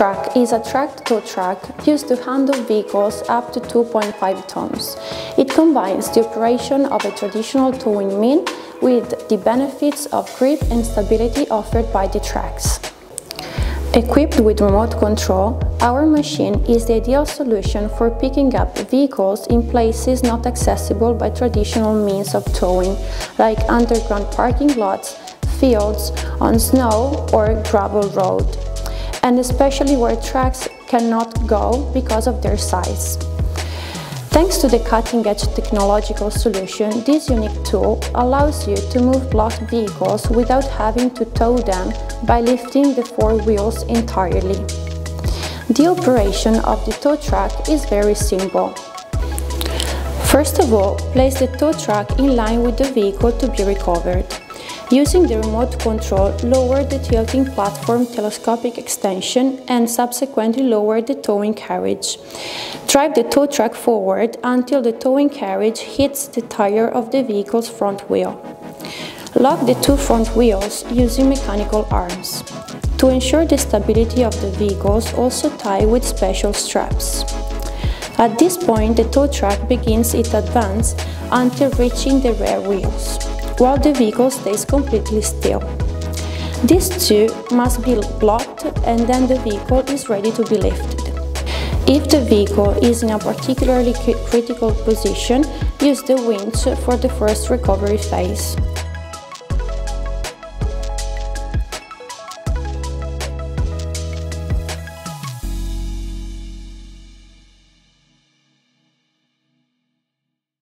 truck is a tracked tow truck used to handle vehicles up to 2.5 tons. It combines the operation of a traditional towing mean with the benefits of grip and stability offered by the tracks. Equipped with remote control, our machine is the ideal solution for picking up vehicles in places not accessible by traditional means of towing, like underground parking lots, fields, on snow or gravel road, and especially where tracks cannot go because of their size. Thanks to the cutting-edge technological solution, this unique tool allows you to move blocked vehicles without having to tow them by lifting the four wheels entirely. The operation of the tow truck is very simple. First of all, place the tow truck in line with the vehicle to be recovered. Using the remote control, lower the tilting platform telescopic extension and subsequently lower the towing carriage. Drive the tow truck forward until the towing carriage hits the tire of the vehicle's front wheel. Lock the two front wheels using mechanical arms. To ensure the stability of the vehicles, also tie with special straps. At this point, the tow truck begins its advance until reaching the rear wheels while the vehicle stays completely still. These two must be blocked and then the vehicle is ready to be lifted. If the vehicle is in a particularly critical position, use the winch for the first recovery phase.